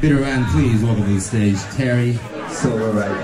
Bitter End please welcome to the stage. Terry Silverlight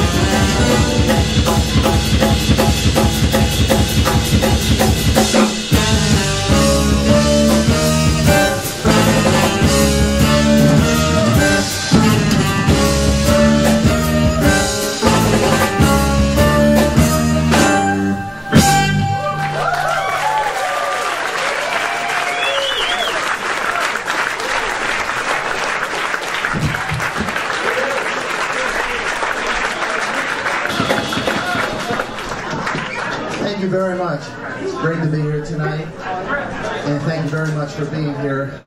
Oh, oh, oh, oh, oh. You very much. It's great to be here tonight. And thank you very much for being here.